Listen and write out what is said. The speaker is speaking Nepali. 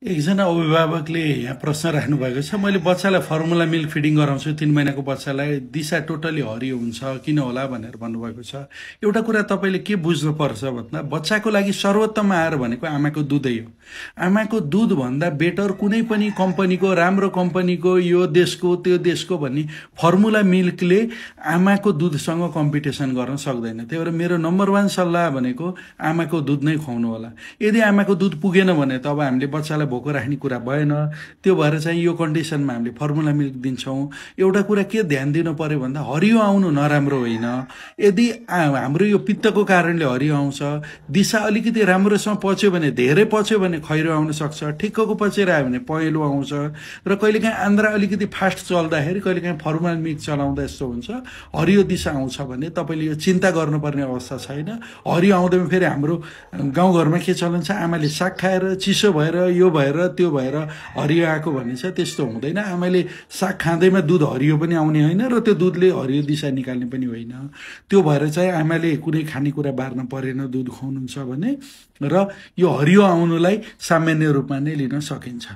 एकजना अभिभावकले यहाँ प्रश्न राख्नु भएको छ मैले बच्चालाई फर्मुला मिल्क फिडिङ गराउँछु तिन महिनाको बच्चालाई दिशा टोटली हरियो हुन्छ किन होला भनेर भन्नुभएको छ। एउटा कुरा तपाईँले के बुझ्नुपर्छ भन्दा बच्चाको लागि सर्वोत्तम आहार भनेको आमाको दुधै हो। आमाको दुधभन्दा बेटर कुनै पनि कम्पनीको राम्रो कम्पनीको यो देशको त्यो देशको भन्ने फर्मुला मिल्कले आमाको दुधसँग कम्पिटिसन गर्न सक्दैन। त्यही भएर मेरो नम्बर वान सल्लाह भनेको आमाको दुध नै खुवाउनु होला। यदि आमाको दुध पुगेन भने त अब हामीले बच्चालाई भोको राख्ने कुरा भएन। त्यो भएर चाहिँ यो कन्डिसनमा हामीले फर्मुला मिल्क दिन्छौँ। एउटा कुरा के ध्यान दिनु पऱ्यो भन्दा हरियो आउनु नराम्रो होइन। यदि हाम्रो यो पित्तको कारणले हरियो आउँछ दिशा अलिकति राम्रोसँग पच्यो भने धेरै पच्यो भने खैरो आउन सक्छ ठिक्कको पचेर आयो भने पहेँलो आउँछ र कहिलेकाहीँ आन्द्रा अलिकति फास्ट चल्दाखेरि कहिलेकाहीँ फर्मुला मिल्क चलाउँदा यस्तो हुन्छ हरियो दिशा आउँछ भने तपाईँले यो चिन्ता गर्नुपर्ने अवस्था छैन। हरियो आउँदैमा फेरि हाम्रो गाउँघरमा के चलन छ? आमाले साग खाएर चिसो भएर यो भएर त्यो भएर हरियो आएको भन्ने छ त्यस्तो हुँदैन। आमाले साग खाँदैमा दुध हरियो पनि आउने होइन र त्यो दुधले हरियो दिशा निकाल्ने पनि होइन। त्यो भएर चाहिँ आमाले कुनै खानेकुरा बार्न परेन दुध खुवाउनुहुन्छ भने र यो हरियो आउनुलाई सामान्य रूपमा नै लिन सकिन्छ।